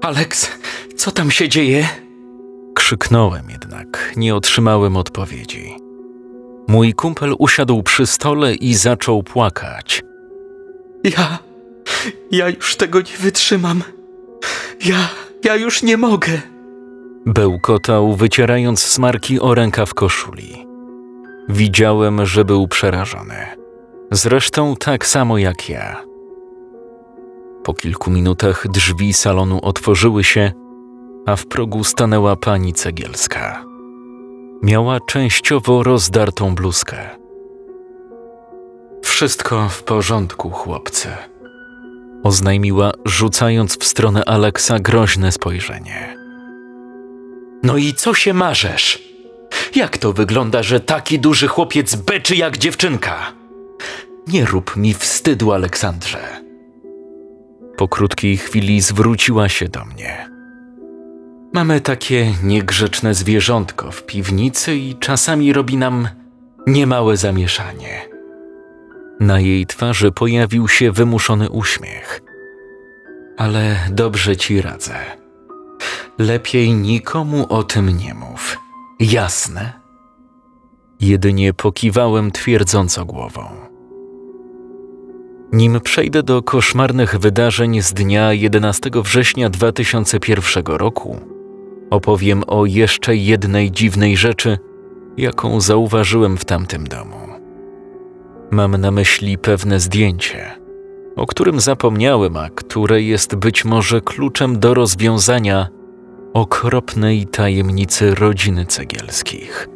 Alex, co tam się dzieje? Krzyknąłem jednak, nie otrzymałem odpowiedzi. Mój kumpel usiadł przy stole i zaczął płakać. Ja. Ja już tego nie wytrzymam. Ja. Ja już nie mogę. Bełkotał, wycierając smarki o rękaw koszuli. Widziałem, że był przerażony. Zresztą tak samo jak ja. Po kilku minutach drzwi salonu otworzyły się, a w progu stanęła pani Cegielska. Miała częściowo rozdartą bluzkę. Wszystko w porządku, chłopcy. Oznajmiła, rzucając w stronę Aleksa groźne spojrzenie. No i co się marzesz? Jak to wygląda, że taki duży chłopiec beczy jak dziewczynka? Nie rób mi wstydu, Aleksandrze. Po krótkiej chwili zwróciła się do mnie. Mamy takie niegrzeczne zwierzątko w piwnicy i czasami robi nam niemałe zamieszanie. Na jej twarzy pojawił się wymuszony uśmiech. Ale dobrze ci radzę. Lepiej nikomu o tym nie mów. Jasne? Jedynie pokiwałem twierdząco głową. Nim przejdę do koszmarnych wydarzeń z dnia 11 września 2001 roku, opowiem o jeszcze jednej dziwnej rzeczy, jaką zauważyłem w tamtym domu. Mam na myśli pewne zdjęcie, o którym zapomniałem, a które jest być może kluczem do rozwiązania okropnej tajemnicy rodziny cegielskich.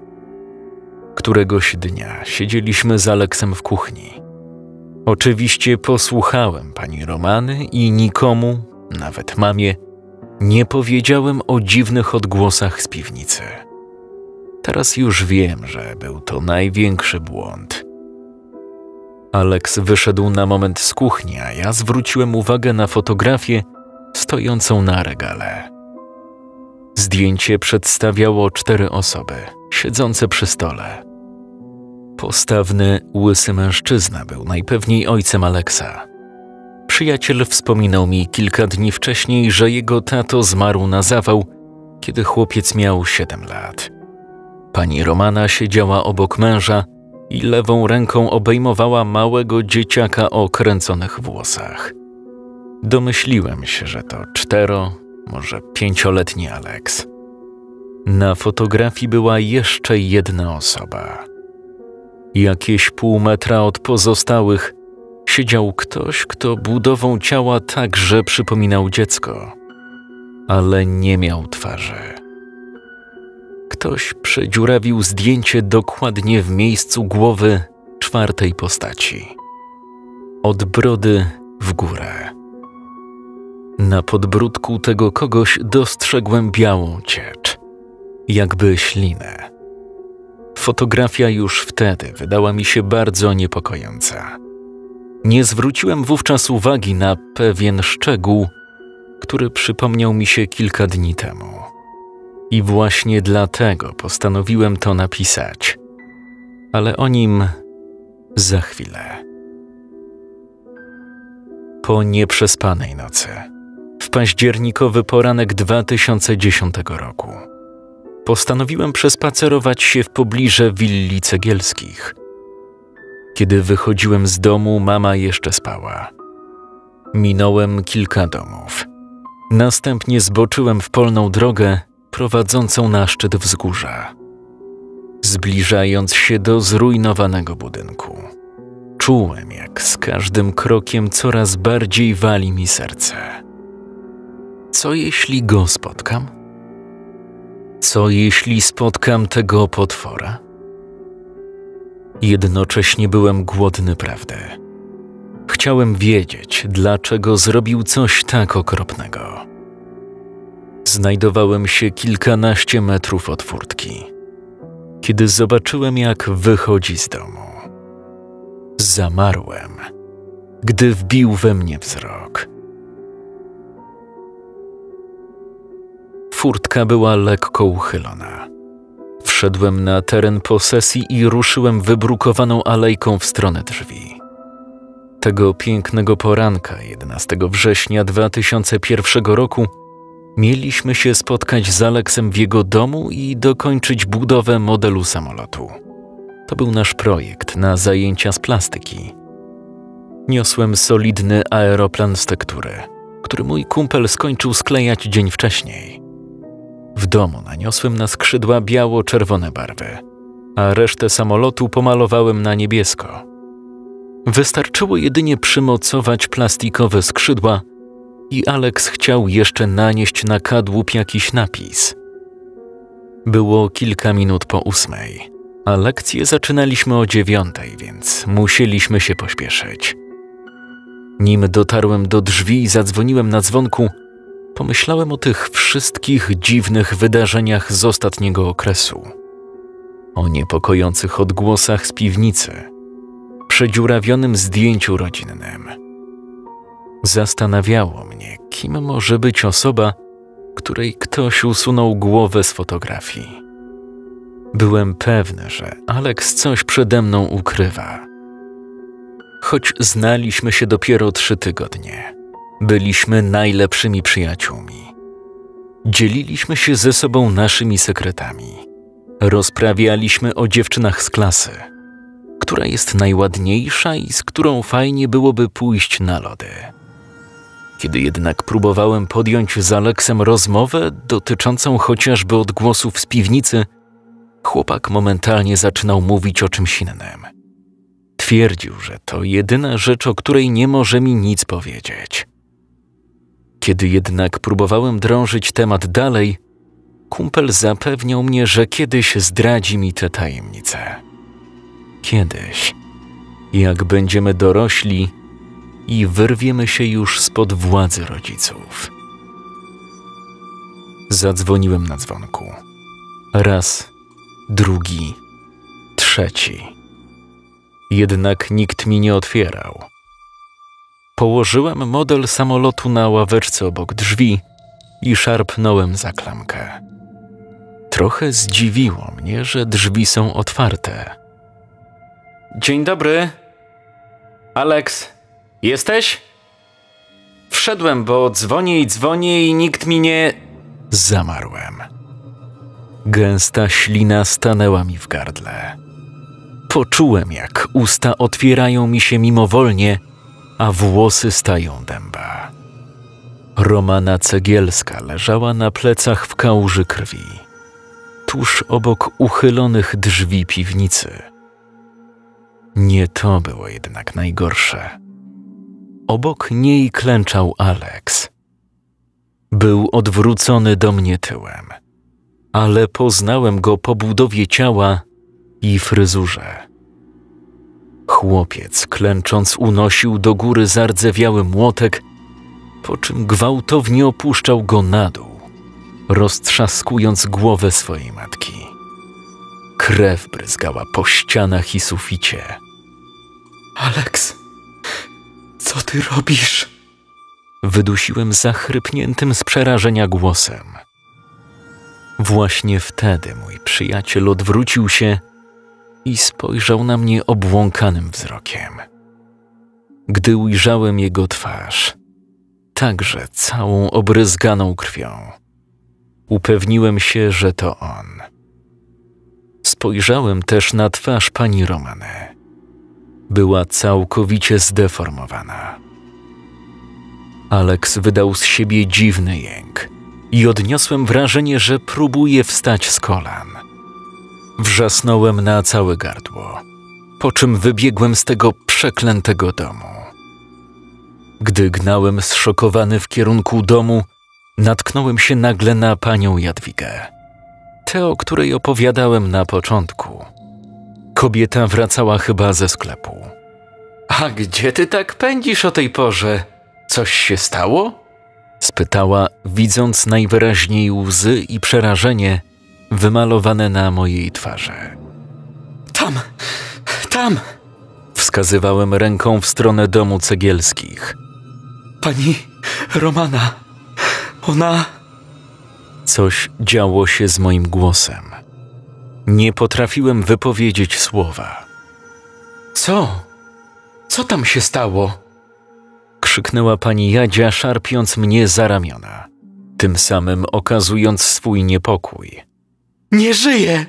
Któregoś dnia siedzieliśmy z Aleksem w kuchni. Oczywiście posłuchałem pani Romany i nikomu, nawet mamie, nie powiedziałem o dziwnych odgłosach z piwnicy. Teraz już wiem, że był to największy błąd. Aleks wyszedł na moment z kuchni, a ja zwróciłem uwagę na fotografię stojącą na regale. Zdjęcie przedstawiało cztery osoby siedzące przy stole. Postawny, łysy mężczyzna był najpewniej ojcem Aleksa. Przyjaciel wspominał mi kilka dni wcześniej, że jego tato zmarł na zawał, kiedy chłopiec miał siedem lat. Pani Romana siedziała obok męża i lewą ręką obejmowała małego dzieciaka o kręconych włosach. Domyśliłem się, że to cztero, może pięcioletni Aleks. Na fotografii była jeszcze jedna osoba. Jakieś pół metra od pozostałych siedział ktoś, kto budową ciała także przypominał dziecko, ale nie miał twarzy. Ktoś przedziurawił zdjęcie dokładnie w miejscu głowy czwartej postaci. Od brody w górę. Na podbródku tego kogoś dostrzegłem białą ciecz, jakby ślinę. Fotografia już wtedy wydała mi się bardzo niepokojąca. Nie zwróciłem wówczas uwagi na pewien szczegół, który przypomniał mi się kilka dni temu. I właśnie dlatego postanowiłem to napisać. Ale o nim za chwilę. Po nieprzespanej nocy, w październikowy poranek 2010 roku, postanowiłem przespacerować się w pobliże willi cegielskich. Kiedy wychodziłem z domu, mama jeszcze spała. Minąłem kilka domów. Następnie zboczyłem w polną drogę prowadzącą na szczyt wzgórza. Zbliżając się do zrujnowanego budynku, czułem, jak z każdym krokiem coraz bardziej wali mi serce. Co jeśli go spotkam? Co jeśli spotkam tego potwora? Jednocześnie byłem głodny prawdy. Chciałem wiedzieć, dlaczego zrobił coś tak okropnego. Znajdowałem się kilkanaście metrów od furtki, kiedy zobaczyłem, jak wychodzi z domu. Zamarłem, gdy wbił we mnie wzrok. Furtka była lekko uchylona. Wszedłem na teren posesji i ruszyłem wybrukowaną alejką w stronę drzwi. Tego pięknego poranka 11 września 2001 roku Mieliśmy się spotkać z Aleksem w jego domu i dokończyć budowę modelu samolotu. To był nasz projekt na zajęcia z plastyki. Niosłem solidny aeroplan z tektury, który mój kumpel skończył sklejać dzień wcześniej. W domu naniosłem na skrzydła biało-czerwone barwy, a resztę samolotu pomalowałem na niebiesko. Wystarczyło jedynie przymocować plastikowe skrzydła i Alex chciał jeszcze nanieść na kadłub jakiś napis. Było kilka minut po ósmej, a lekcje zaczynaliśmy o dziewiątej, więc musieliśmy się pośpieszyć. Nim dotarłem do drzwi i zadzwoniłem na dzwonku, pomyślałem o tych wszystkich dziwnych wydarzeniach z ostatniego okresu. O niepokojących odgłosach z piwnicy, przedziurawionym zdjęciu rodzinnym. Zastanawiało mnie, kim może być osoba, której ktoś usunął głowę z fotografii. Byłem pewny, że Alex coś przede mną ukrywa choć znaliśmy się dopiero trzy tygodnie. Byliśmy najlepszymi przyjaciółmi. Dzieliliśmy się ze sobą naszymi sekretami. Rozprawialiśmy o dziewczynach z klasy, która jest najładniejsza i z którą fajnie byłoby pójść na lody. Kiedy jednak próbowałem podjąć z Aleksem rozmowę dotyczącą chociażby odgłosów z piwnicy, chłopak momentalnie zaczynał mówić o czymś innym. Twierdził, że to jedyna rzecz, o której nie może mi nic powiedzieć. Kiedy jednak próbowałem drążyć temat dalej, kumpel zapewniał mnie, że kiedyś zdradzi mi tę tajemnicę. Kiedyś, jak będziemy dorośli i wyrwiemy się już spod władzy rodziców. Zadzwoniłem na dzwonku. Raz, drugi, trzeci jednak nikt mi nie otwierał. Położyłem model samolotu na ławeczce obok drzwi i szarpnąłem za klamkę. Trochę zdziwiło mnie, że drzwi są otwarte. Dzień dobry. Alex, jesteś? Wszedłem, bo dzwonię i dzwonię i nikt mi nie. Zamarłem. Gęsta ślina stanęła mi w gardle. Poczułem, jak usta otwierają mi się mimowolnie, a włosy stają dęba. Romana Cegielska leżała na plecach w kałuży krwi, tuż obok uchylonych drzwi piwnicy. Nie to było jednak najgorsze. Obok niej klęczał Alex. Był odwrócony do mnie tyłem, ale poznałem go po budowie ciała i fryzurze. Chłopiec, klęcząc, unosił do góry zardzewiały młotek, po czym gwałtownie opuszczał go na dół, roztrzaskując głowę swojej matki. Krew bryzgała po ścianach i suficie. Alex, co ty robisz? Wydusiłem zachrypniętym z przerażenia głosem. Właśnie wtedy mój przyjaciel odwrócił się i spojrzał na mnie obłąkanym wzrokiem. Gdy ujrzałem jego twarz, także całą obryzganą krwią, upewniłem się, że to on. Spojrzałem też na twarz pani Romany. Była całkowicie zdeformowana. Alex wydał z siebie dziwny jęk i odniosłem wrażenie, że próbuje wstać z kolan. Wrzasnąłem na całe gardło, po czym wybiegłem z tego przeklętego domu. Gdy gnałem zszokowany w kierunku domu, natknąłem się nagle na panią Jadwigę. Tę, o której opowiadałem na początku. Kobieta wracała chyba ze sklepu. A gdzie ty tak pędzisz o tej porze? Coś się stało? spytała, widząc najwyraźniej łzy i przerażenie wymalowane na mojej twarzy. Tam, tam! Wskazywałem ręką w stronę domu cegielskich. Pani Romana, ona. Coś działo się z moim głosem. Nie potrafiłem wypowiedzieć słowa. Co? Co tam się stało? Krzyknęła pani Jadzia, szarpiąc mnie za ramiona tym samym okazując swój niepokój. Nie żyje!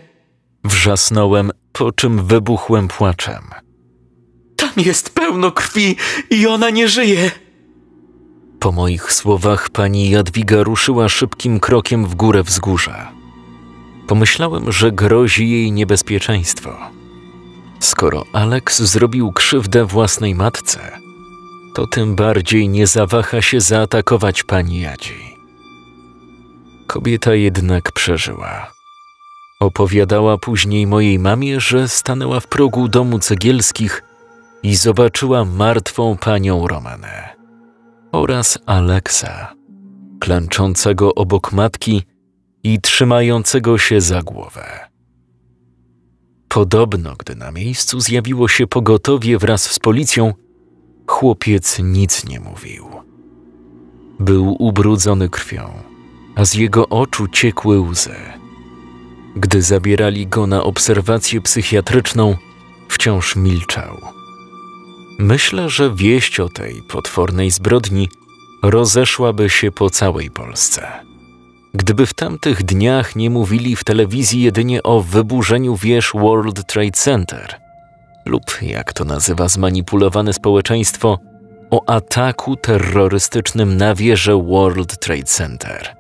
Wrzasnąłem, po czym wybuchłem płaczem. Tam jest pełno krwi i ona nie żyje! Po moich słowach pani Jadwiga ruszyła szybkim krokiem w górę wzgórza. Pomyślałem, że grozi jej niebezpieczeństwo. Skoro Alex zrobił krzywdę własnej matce, to tym bardziej nie zawaha się zaatakować pani Jadzi. Kobieta jednak przeżyła. Opowiadała później mojej mamie, że stanęła w progu domu cegielskich i zobaczyła martwą panią Romanę oraz Aleksa, klęczącego obok matki i trzymającego się za głowę. Podobno, gdy na miejscu zjawiło się pogotowie wraz z policją, chłopiec nic nie mówił. Był ubrudzony krwią, a z jego oczu ciekły łzy. Gdy zabierali go na obserwację psychiatryczną, wciąż milczał. Myślę, że wieść o tej potwornej zbrodni rozeszłaby się po całej Polsce. Gdyby w tamtych dniach nie mówili w telewizji jedynie o wyburzeniu wież World Trade Center lub, jak to nazywa zmanipulowane społeczeństwo, o ataku terrorystycznym na wieżę World Trade Center.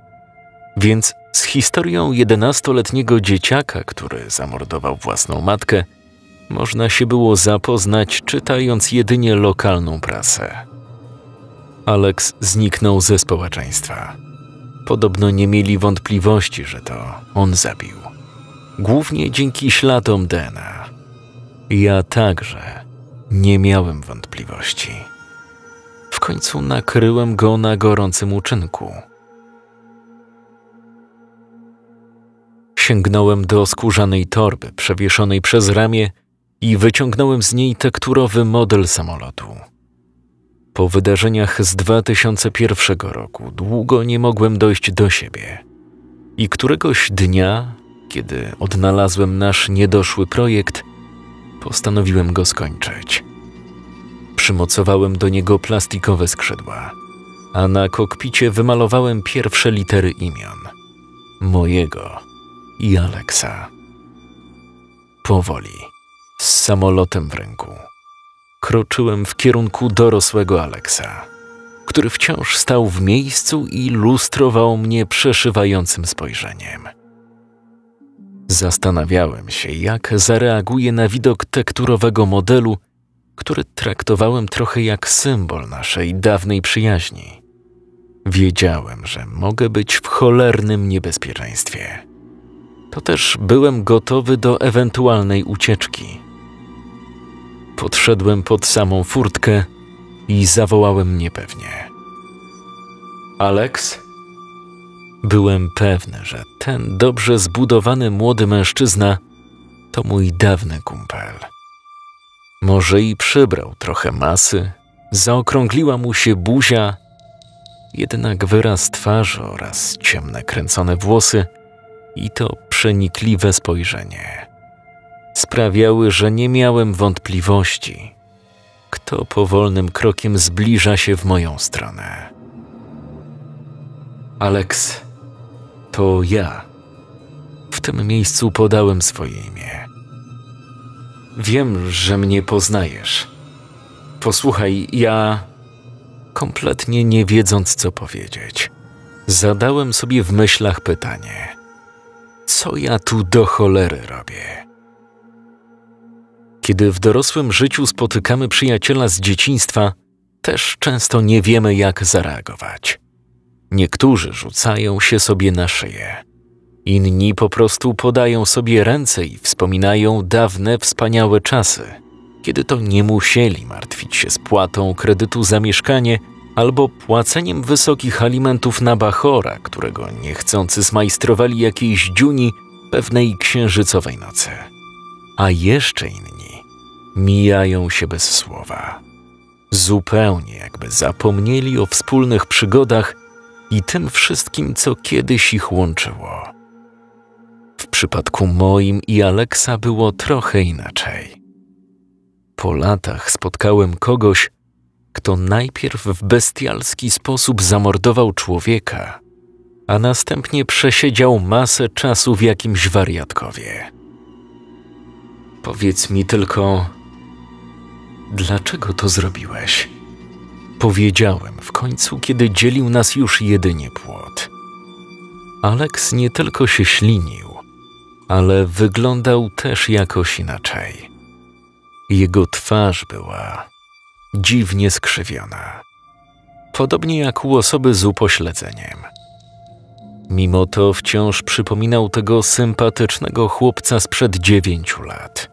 Więc z historią 11-letniego dzieciaka, który zamordował własną matkę, można się było zapoznać czytając jedynie lokalną prasę. Alex zniknął ze społeczeństwa. Podobno nie mieli wątpliwości, że to on zabił. Głównie dzięki śladom DNA. Ja także nie miałem wątpliwości. W końcu nakryłem go na gorącym uczynku. Sięgnąłem do skórzanej torby przewieszonej przez ramię i wyciągnąłem z niej tekturowy model samolotu. Po wydarzeniach z 2001 roku długo nie mogłem dojść do siebie. I któregoś dnia, kiedy odnalazłem nasz niedoszły projekt, postanowiłem go skończyć. Przymocowałem do niego plastikowe skrzydła, a na kokpicie wymalowałem pierwsze litery imion mojego i Aleksa. Powoli z samolotem w ręku. Kroczyłem w kierunku dorosłego Aleksa, który wciąż stał w miejscu i lustrował mnie przeszywającym spojrzeniem. Zastanawiałem się, jak zareaguje na widok tekturowego modelu, który traktowałem trochę jak symbol naszej dawnej przyjaźni. Wiedziałem, że mogę być w cholernym niebezpieczeństwie. To też byłem gotowy do ewentualnej ucieczki. Podszedłem pod samą furtkę i zawołałem niepewnie. Alex? Byłem pewny, że ten dobrze zbudowany młody mężczyzna to mój dawny kumpel. Może i przybrał trochę masy, zaokrągliła mu się buzia, jednak wyraz twarzy oraz ciemne kręcone włosy i to przenikliwe spojrzenie sprawiały, że nie miałem wątpliwości, kto powolnym krokiem zbliża się w moją stronę. Alex, to ja. W tym miejscu podałem swoje imię. Wiem, że mnie poznajesz. Posłuchaj, ja. Kompletnie nie wiedząc, co powiedzieć, zadałem sobie w myślach pytanie: Co ja tu do cholery robię? Kiedy w dorosłym życiu spotykamy przyjaciela z dzieciństwa, też często nie wiemy, jak zareagować. Niektórzy rzucają się sobie na szyję, inni po prostu podają sobie ręce i wspominają dawne, wspaniałe czasy, kiedy to nie musieli martwić się spłatą kredytu za mieszkanie albo płaceniem wysokich alimentów na bachora, którego niechcący zmajstrowali jakiejś dziuni pewnej księżycowej nocy. A jeszcze inni mijają się bez słowa. Zupełnie jakby zapomnieli o wspólnych przygodach i tym wszystkim, co kiedyś ich łączyło. W przypadku moim i Aleksa było trochę inaczej. Po latach spotkałem kogoś, kto najpierw w bestialski sposób zamordował człowieka, a następnie przesiedział masę czasu w jakimś wariatkowie. Powiedz mi tylko, dlaczego to zrobiłeś? Powiedziałem w końcu, kiedy dzielił nas już jedynie płot. Alex nie tylko się ślinił, ale wyglądał też jakoś inaczej. Jego twarz była dziwnie skrzywiona, podobnie jak u osoby z upośledzeniem. Mimo to wciąż przypominał tego sympatycznego chłopca sprzed dziewięciu lat.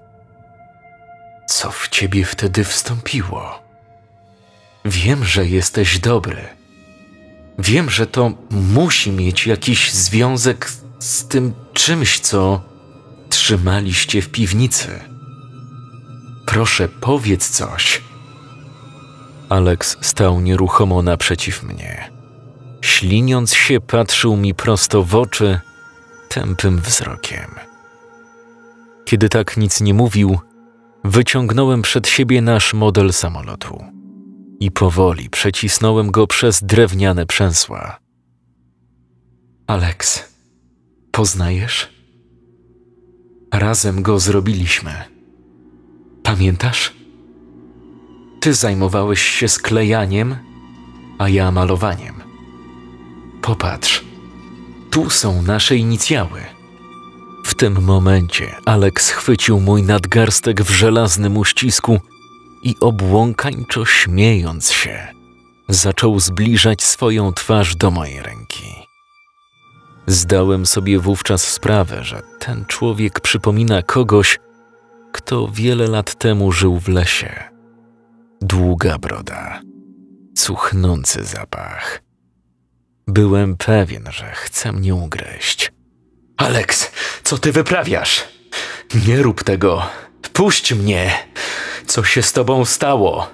Co w ciebie wtedy wstąpiło? Wiem, że jesteś dobry. Wiem, że to musi mieć jakiś związek z tym czymś, co trzymaliście w piwnicy. Proszę, powiedz coś. Alex stał nieruchomo naprzeciw mnie. Śliniąc się, patrzył mi prosto w oczy, tępym wzrokiem. Kiedy tak nic nie mówił, wyciągnąłem przed siebie nasz model samolotu i powoli przecisnąłem go przez drewniane przęsła. Alex, poznajesz? Razem go zrobiliśmy. Pamiętasz? Ty zajmowałeś się sklejaniem, a ja malowaniem. Popatrz, tu są nasze inicjały. W tym momencie Alex chwycił mój nadgarstek w żelaznym uścisku i obłąkańczo śmiejąc się, zaczął zbliżać swoją twarz do mojej ręki. Zdałem sobie wówczas sprawę, że ten człowiek przypomina kogoś, kto wiele lat temu żył w lesie. Długa broda, cuchnący zapach. Byłem pewien, że chce mnie ugryźć. Alex, co ty wyprawiasz? Nie rób tego. Puść mnie. Co się z tobą stało?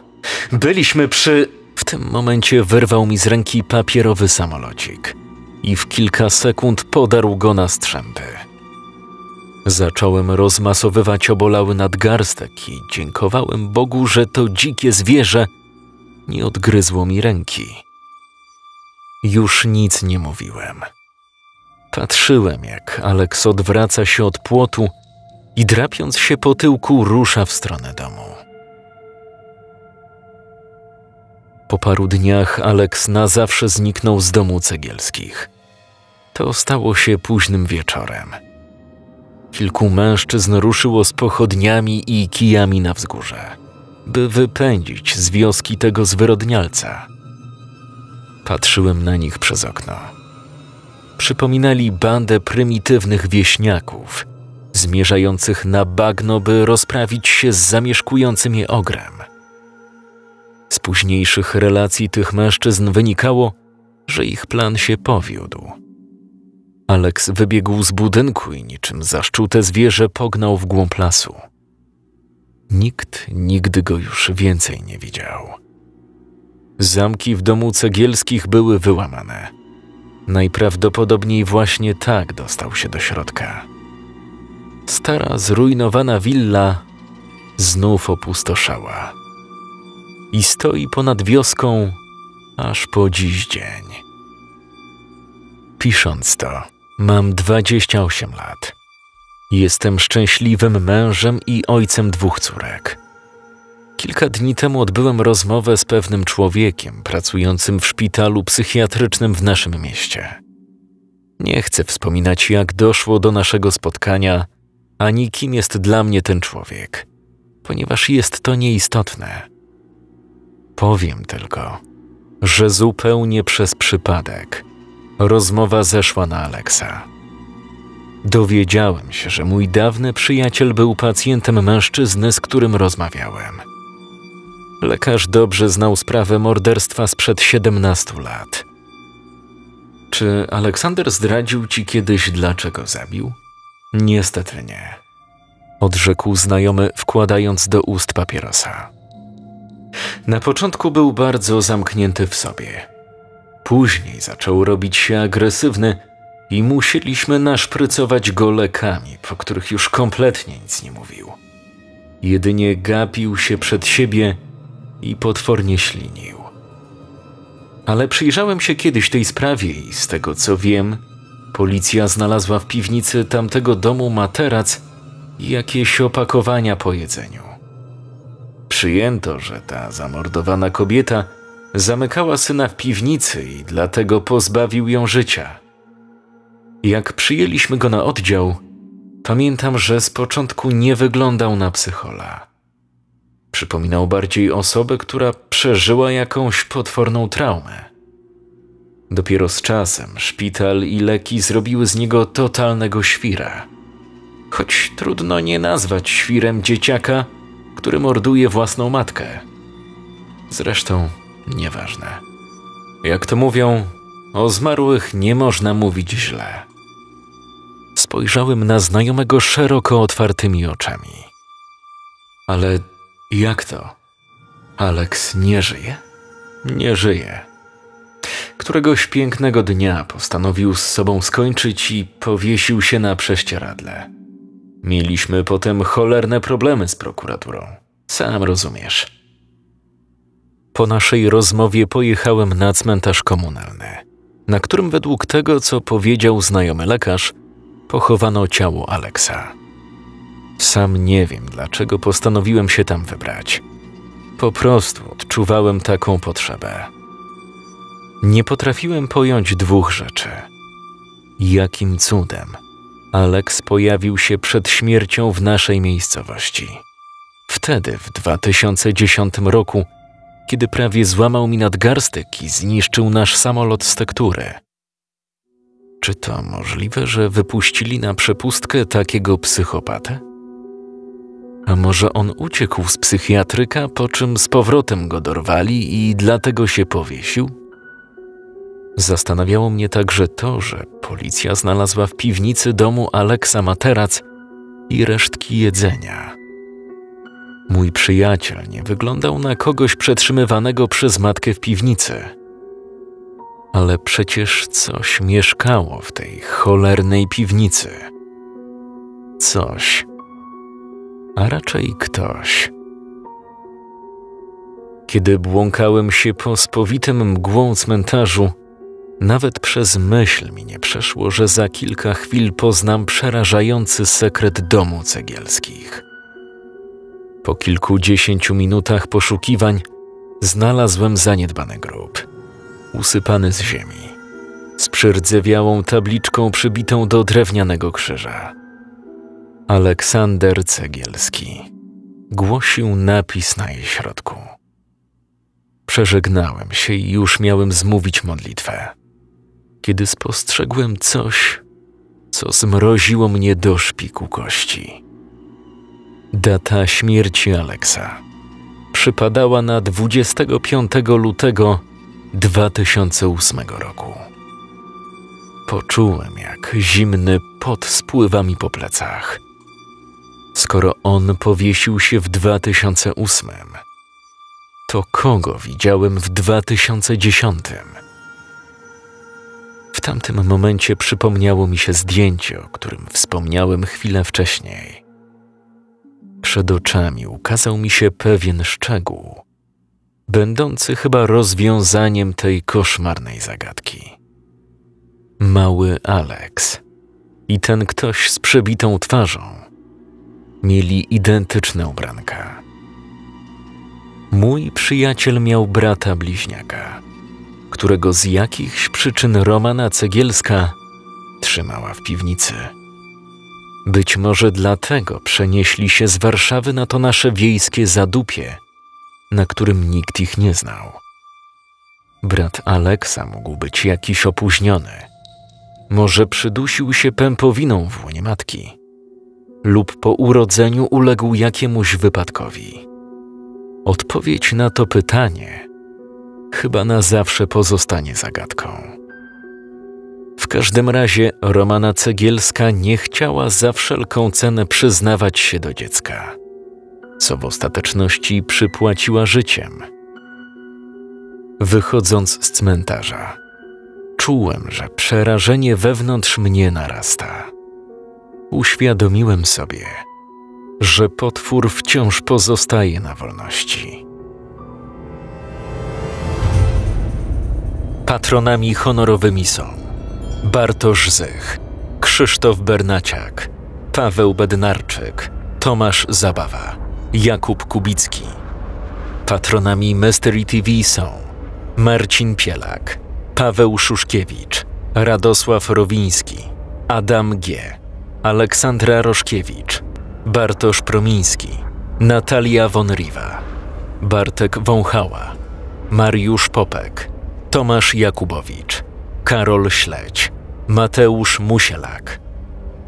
Byliśmy przy. W tym momencie wyrwał mi z ręki papierowy samolocik i w kilka sekund podarł go na strzępy. Zacząłem rozmasowywać obolały nadgarstek i dziękowałem Bogu, że to dzikie zwierzę nie odgryzło mi ręki. Już nic nie mówiłem. Patrzyłem, jak Alex odwraca się od płotu i drapiąc się po tyłku rusza w stronę domu. Po paru dniach Alex na zawsze zniknął z domu cegielskich. To stało się późnym wieczorem. Kilku mężczyzn ruszyło z pochodniami i kijami na wzgórze, by wypędzić z wioski tego zwyrodnialca. Patrzyłem na nich przez okno. Przypominali bandę prymitywnych wieśniaków, zmierzających na bagno, by rozprawić się z zamieszkującym je ogrem. Z późniejszych relacji tych mężczyzn wynikało, że ich plan się powiódł. Alex wybiegł z budynku i niczym zaszczute zwierzę pognał w głąb lasu. Nikt nigdy go już więcej nie widział. Zamki w domu cegielskich były wyłamane. Najprawdopodobniej właśnie tak dostał się do środka. Stara, zrujnowana willa znów opustoszała i stoi ponad wioską aż po dziś dzień. Pisząc to, mam 28 lat. Jestem szczęśliwym mężem i ojcem dwóch córek. Kilka dni temu odbyłem rozmowę z pewnym człowiekiem pracującym w szpitalu psychiatrycznym w naszym mieście. Nie chcę wspominać, jak doszło do naszego spotkania, ani kim jest dla mnie ten człowiek, ponieważ jest to nieistotne. Powiem tylko, że zupełnie przez przypadek rozmowa zeszła na Aleksa. Dowiedziałem się, że mój dawny przyjaciel był pacjentem mężczyzny, z którym rozmawiałem. Lekarz dobrze znał sprawę morderstwa sprzed 17 lat. Czy Aleksander zdradził ci kiedyś, dlaczego zabił? Niestety nie. Odrzekł znajomy, wkładając do ust papierosa. Na początku był bardzo zamknięty w sobie. Później zaczął robić się agresywny i musieliśmy naszprycować go lekami, po których już kompletnie nic nie mówił. Jedynie gapił się przed siebie i potwornie ślinił. Ale przyjrzałem się kiedyś tej sprawie i z tego co wiem, policja znalazła w piwnicy tamtego domu materac i jakieś opakowania po jedzeniu. Przyjęto, że ta zamordowana kobieta zamykała syna w piwnicy i dlatego pozbawił ją życia. Jak przyjęliśmy go na oddział, pamiętam, że z początku nie wyglądał na psychola. Przypominał bardziej osobę, która przeżyła jakąś potworną traumę. Dopiero z czasem szpital i leki zrobiły z niego totalnego świra. Choć trudno nie nazwać świrem dzieciaka, który morduje własną matkę. Zresztą nieważne. Jak to mówią, o zmarłych nie można mówić źle. Spojrzałem na znajomego szeroko otwartymi oczami. Ale jak to? Alex nie żyje? Nie żyje. Któregoś pięknego dnia postanowił z sobą skończyć i powiesił się na prześcieradle. Mieliśmy potem cholerne problemy z prokuraturą. Sam rozumiesz. Po naszej rozmowie pojechałem na cmentarz komunalny, na którym według tego, co powiedział znajomy lekarz, pochowano ciało Aleksa. Sam nie wiem, dlaczego postanowiłem się tam wybrać. Po prostu odczuwałem taką potrzebę. Nie potrafiłem pojąć dwóch rzeczy. Jakim cudem Aleks pojawił się przed śmiercią w naszej miejscowości. Wtedy, w 2010 roku, kiedy prawie złamał mi nadgarstek i zniszczył nasz samolot z tektury. Czy to możliwe, że wypuścili na przepustkę takiego psychopatę? A może on uciekł z psychiatryka, po czym z powrotem go dorwali i dlatego się powiesił? Zastanawiało mnie także to, że policja znalazła w piwnicy domu Aleksa materac i resztki jedzenia. Mój przyjaciel nie wyglądał na kogoś przetrzymywanego przez matkę w piwnicy. Ale przecież coś mieszkało w tej cholernej piwnicy. Coś, a raczej ktoś. Kiedy błąkałem się po spowitym mgłą cmentarzu, nawet przez myśl mi nie przeszło, że za kilka chwil poznam przerażający sekret domu cegielskich. Po kilkudziesięciu minutach poszukiwań znalazłem zaniedbany grób, usypany z ziemi, z przyrdzewiałą tabliczką przybitą do drewnianego krzyża. Aleksander Cegielski głosił napis na jej środku. Przeżegnałem się i już miałem zmówić modlitwę, kiedy spostrzegłem coś, co zmroziło mnie do szpiku kości. Data śmierci Aleksa przypadała na 25 lutego 2008 roku. Poczułem, jak zimny pot spływa mi po plecach. Skoro on powiesił się w 2008, to kogo widziałem w 2010? W tamtym momencie przypomniało mi się zdjęcie, o którym wspomniałem chwilę wcześniej. Przed oczami ukazał mi się pewien szczegół, będący chyba rozwiązaniem tej koszmarnej zagadki. Mały Alex i ten ktoś z przebitą twarzą mieli identyczne ubranka. Mój przyjaciel miał brata bliźniaka, którego z jakichś przyczyn Romana Cegielska trzymała w piwnicy. Być może dlatego przenieśli się z Warszawy na to nasze wiejskie zadupie, na którym nikt ich nie znał. Brat Aleksa mógł być jakiś opóźniony. Może przydusił się pępowiną w łonie matki lub po urodzeniu uległ jakiemuś wypadkowi. Odpowiedź na to pytanie chyba na zawsze pozostanie zagadką. W każdym razie Romana Cegielska nie chciała za wszelką cenę przyznawać się do dziecka, co w ostateczności przypłaciła życiem. Wychodząc z cmentarza, czułem, że przerażenie wewnątrz mnie narasta. Uświadomiłem sobie, że potwór wciąż pozostaje na wolności. Patronami honorowymi są Bartosz Zych, Krzysztof Bernaciak, Paweł Bednarczyk, Tomasz Zabawa, Jakub Kubicki. Patronami Mystery TV są Marcin Pielak, Paweł Szuszkiewicz, Radosław Rowiński, Adam G., Aleksandra Roszkiewicz, Bartosz Promiński, Natalia Wonriwa, Bartek Wąchała, Mariusz Popek, Tomasz Jakubowicz, Karol Śledź, Mateusz Musielak.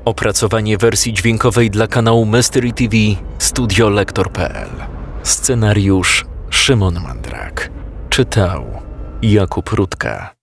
Opracowanie wersji dźwiękowej dla kanału Mystery TV studiolektor.pl. Scenariusz Szymon Mandrak. Czytał Jakub Rutka.